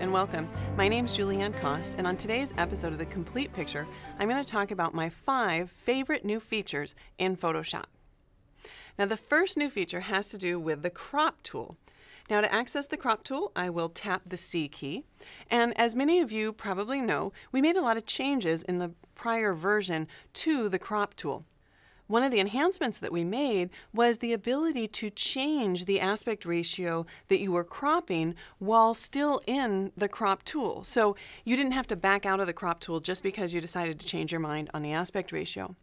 And welcome. My name is Julieanne Kost, and on today's episode of The Complete Picture, I'm going to talk about my five favorite new features in Photoshop. Now, the first new feature has to do with the crop tool. Now, to access the crop tool, I will tap the C key. And as many of you probably know, we made a lot of changes in the prior version to the crop tool. One of the enhancements that we made was the ability to change the aspect ratio that you were cropping while still in the crop tool. So you didn't have to back out of the crop tool just because you decided to change your mind on the aspect ratio.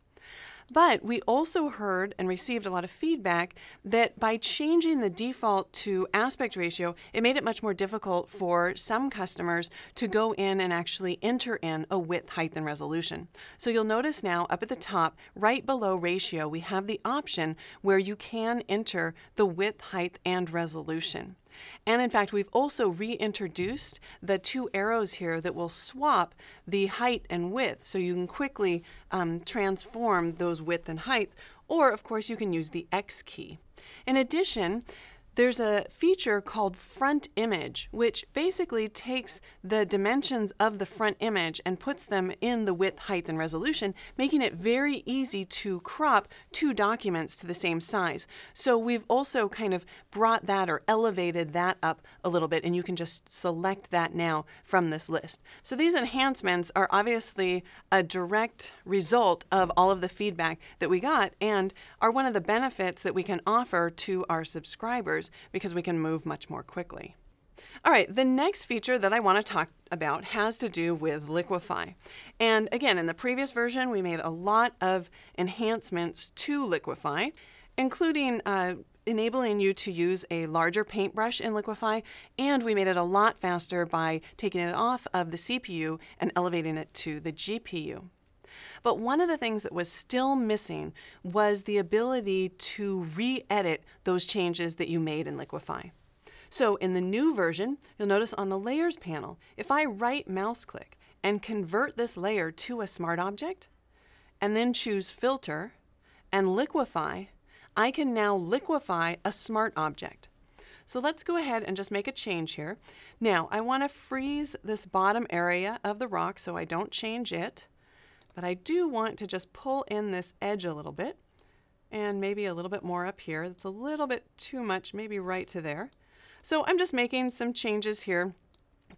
But we also heard and received a lot of feedback that by changing the default to aspect ratio, it made it much more difficult for some customers to go in and actually enter in a width, height, and resolution. So you'll notice now up at the top, right below ratio, we have the option where you can enter the width, height, and resolution. And in fact, we've also reintroduced the two arrows here that will swap the height and width so you can quickly um, transform those width and heights. Or, of course, you can use the X key. In addition, there's a feature called front image, which basically takes the dimensions of the front image and puts them in the width, height, and resolution, making it very easy to crop two documents to the same size. So we've also kind of brought that or elevated that up a little bit, and you can just select that now from this list. So these enhancements are obviously a direct result of all of the feedback that we got and are one of the benefits that we can offer to our subscribers because we can move much more quickly. All right, the next feature that I want to talk about has to do with Liquify. And again, in the previous version, we made a lot of enhancements to Liquify, including uh, enabling you to use a larger paintbrush in Liquify, and we made it a lot faster by taking it off of the CPU and elevating it to the GPU. But one of the things that was still missing was the ability to re-edit those changes that you made in Liquify. So in the new version, you'll notice on the Layers panel, if I right mouse click and convert this layer to a smart object, and then choose Filter and Liquify, I can now liquify a smart object. So let's go ahead and just make a change here. Now I want to freeze this bottom area of the rock so I don't change it. But I do want to just pull in this edge a little bit and maybe a little bit more up here. That's a little bit too much, maybe right to there. So I'm just making some changes here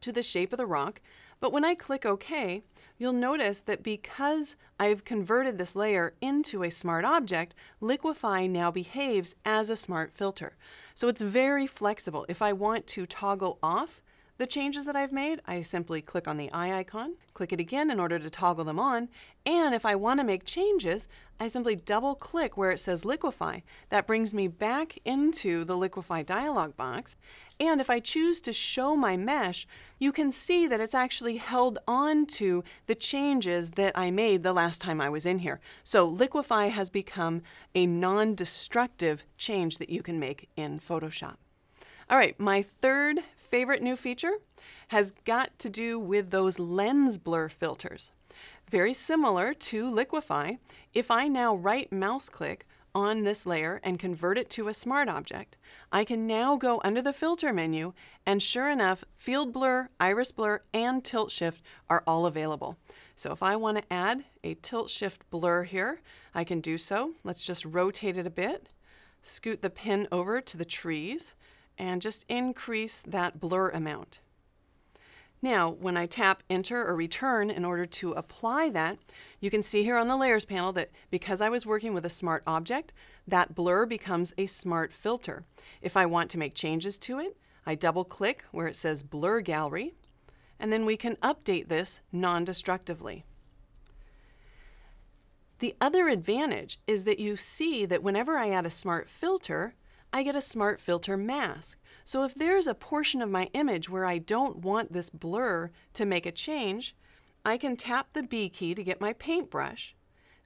to the shape of the rock. But when I click OK, you'll notice that because I've converted this layer into a smart object, Liquify now behaves as a smart filter. So it's very flexible. If I want to toggle off the changes that I've made, I simply click on the eye icon, click it again in order to toggle them on, and if I want to make changes, I simply double click where it says Liquify. That brings me back into the Liquify dialog box, and if I choose to show my mesh, you can see that it's actually held on to the changes that I made the last time I was in here. So Liquify has become a non-destructive change that you can make in Photoshop. All right, my third favorite new feature has got to do with those lens blur filters. Very similar to Liquify, if I now right mouse click on this layer and convert it to a smart object, I can now go under the filter menu and sure enough, field blur, iris blur, and tilt shift are all available. So if I want to add a tilt shift blur here, I can do so. Let's just rotate it a bit, scoot the pin over to the trees, and just increase that blur amount. Now, when I tap enter or return in order to apply that, you can see here on the layers panel that because I was working with a smart object, that blur becomes a smart filter. If I want to make changes to it, I double click where it says blur gallery, and then we can update this non-destructively. The other advantage is that you see that whenever I add a smart filter, I get a smart filter mask. So if there's a portion of my image where I don't want this blur to make a change, I can tap the B key to get my paintbrush,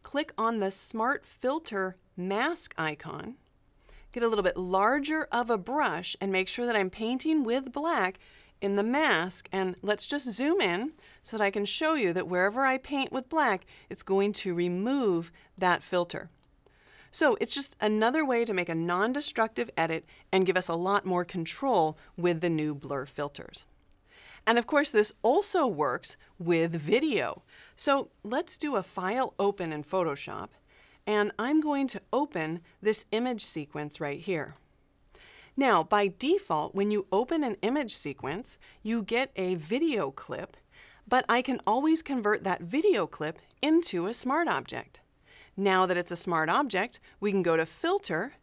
click on the smart filter mask icon, get a little bit larger of a brush and make sure that I'm painting with black in the mask and let's just zoom in so that I can show you that wherever I paint with black, it's going to remove that filter. So it's just another way to make a non-destructive edit and give us a lot more control with the new blur filters. And of course, this also works with video. So let's do a file open in Photoshop. And I'm going to open this image sequence right here. Now, by default, when you open an image sequence, you get a video clip, but I can always convert that video clip into a smart object. Now that it's a smart object, we can go to Filter,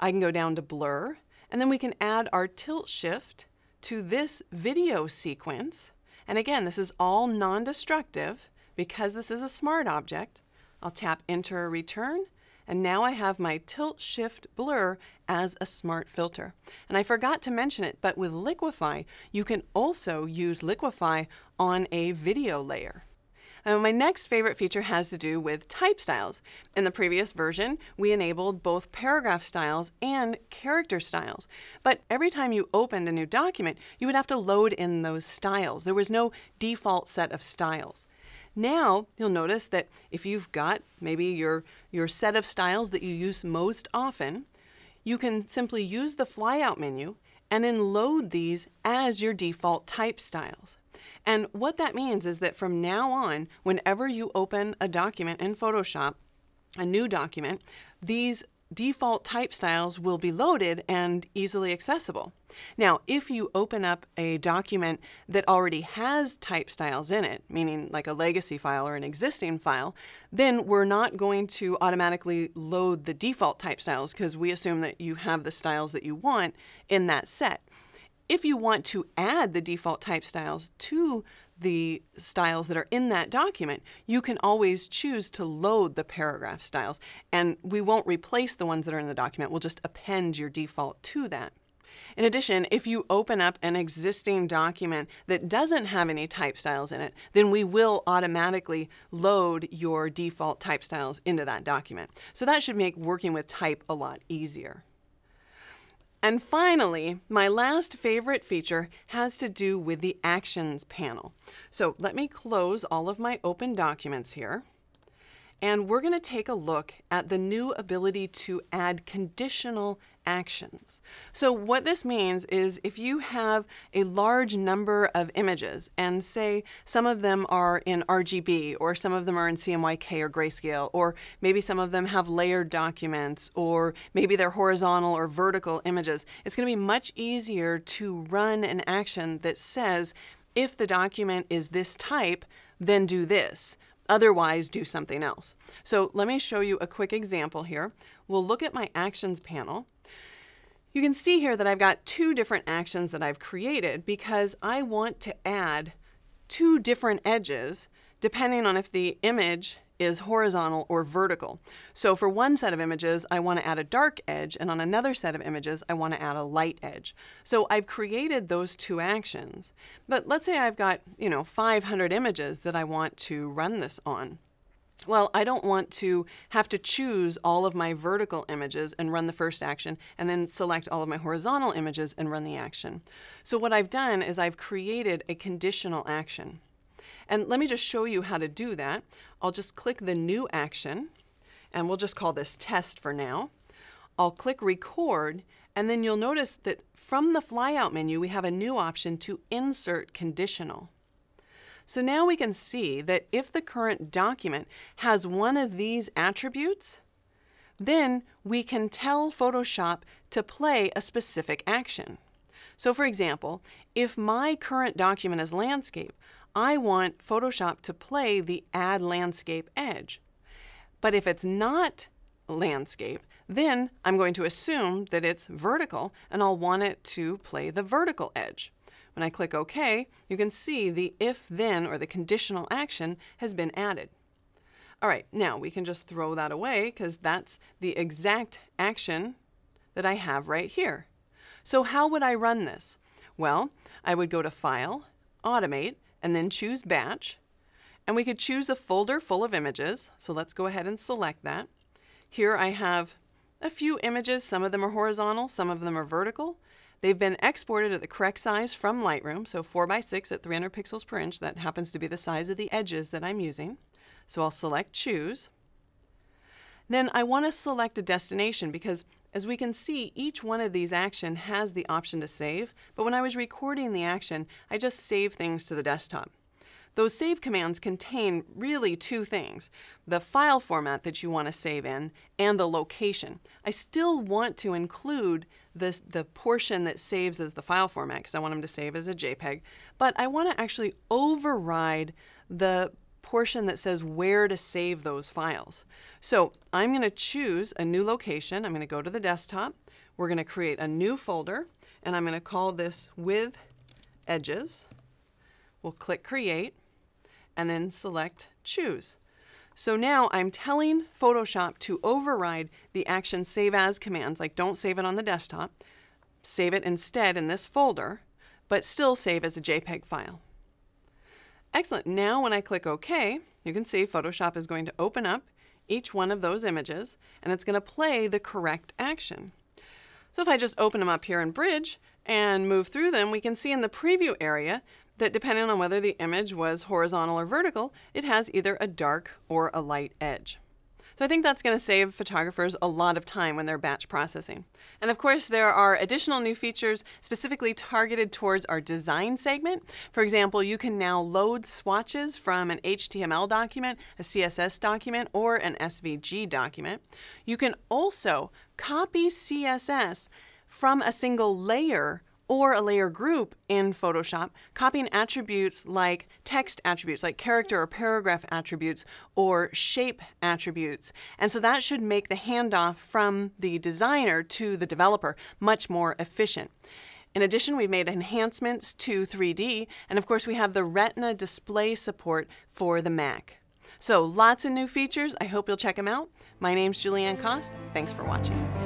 I can go down to Blur, and then we can add our tilt shift to this video sequence. And again, this is all non-destructive because this is a smart object. I'll tap enter return and now I have my tilt shift blur as a smart filter. And I forgot to mention it, but with Liquify, you can also use Liquify on a video layer. And my next favorite feature has to do with type styles. In the previous version, we enabled both paragraph styles and character styles. But every time you opened a new document, you would have to load in those styles. There was no default set of styles. Now you'll notice that if you've got maybe your, your set of styles that you use most often, you can simply use the flyout menu and then load these as your default type styles. And what that means is that from now on, whenever you open a document in Photoshop, a new document, these default type styles will be loaded and easily accessible. Now, if you open up a document that already has type styles in it, meaning like a legacy file or an existing file, then we're not going to automatically load the default type styles because we assume that you have the styles that you want in that set. If you want to add the default type styles to the styles that are in that document, you can always choose to load the paragraph styles. And we won't replace the ones that are in the document, we'll just append your default to that. In addition, if you open up an existing document that doesn't have any type styles in it, then we will automatically load your default type styles into that document. So that should make working with type a lot easier. And finally, my last favorite feature has to do with the Actions panel. So let me close all of my open documents here. And we're going to take a look at the new ability to add conditional actions. So what this means is if you have a large number of images and say some of them are in RGB or some of them are in CMYK or grayscale or maybe some of them have layered documents or maybe they're horizontal or vertical images, it's going to be much easier to run an action that says if the document is this type, then do this. Otherwise, do something else. So let me show you a quick example here. We'll look at my actions panel. You can see here that I've got two different actions that I've created because I want to add two different edges depending on if the image is horizontal or vertical. So for one set of images, I want to add a dark edge, and on another set of images, I want to add a light edge. So I've created those two actions. But let's say I've got, you know, 500 images that I want to run this on. Well, I don't want to have to choose all of my vertical images and run the first action and then select all of my horizontal images and run the action. So what I've done is I've created a conditional action. And let me just show you how to do that. I'll just click the new action, and we'll just call this test for now. I'll click record, and then you'll notice that from the flyout menu, we have a new option to insert conditional. So now we can see that if the current document has one of these attributes, then we can tell Photoshop to play a specific action. So for example, if my current document is landscape, I want Photoshop to play the Add Landscape edge. But if it's not landscape, then I'm going to assume that it's vertical and I'll want it to play the vertical edge. When I click OK, you can see the if-then or the conditional action has been added. All right, now we can just throw that away because that's the exact action that I have right here. So how would I run this? Well, I would go to File, Automate, and then choose batch. And we could choose a folder full of images. So let's go ahead and select that. Here I have a few images. Some of them are horizontal, some of them are vertical. They've been exported at the correct size from Lightroom, so 4 by 6 at 300 pixels per inch. That happens to be the size of the edges that I'm using. So I'll select Choose. Then I want to select a destination because As we can see, each one of these action has the option to save, but when I was recording the action, I just save things to the desktop. Those save commands contain really two things, the file format that you want to save in and the location. I still want to include this, the portion that saves as the file format because I want them to save as a JPEG, but I want to actually override the portion that says where to save those files. So I'm going to choose a new location. I'm going to go to the desktop. We're going to create a new folder, and I'm going to call this with edges. We'll click create and then select choose. So now I'm telling Photoshop to override the action save as commands, like don't save it on the desktop, save it instead in this folder, but still save as a JPEG file. Excellent. Now when I click OK, you can see Photoshop is going to open up each one of those images and it's going to play the correct action. So if I just open them up here in Bridge and move through them, we can see in the preview area that depending on whether the image was horizontal or vertical, it has either a dark or a light edge. So I think that's going to save photographers a lot of time when they're batch processing. And of course, there are additional new features specifically targeted towards our design segment. For example, you can now load swatches from an HTML document, a CSS document, or an SVG document. You can also copy CSS from a single layer or a layer group in Photoshop, copying attributes like text attributes, like character or paragraph attributes, or shape attributes. And so that should make the handoff from the designer to the developer much more efficient. In addition, we've made enhancements to 3D, and of course, we have the Retina display support for the Mac. So, lots of new features. I hope you'll check them out. My name's Julieanne Kost. Thanks for watching.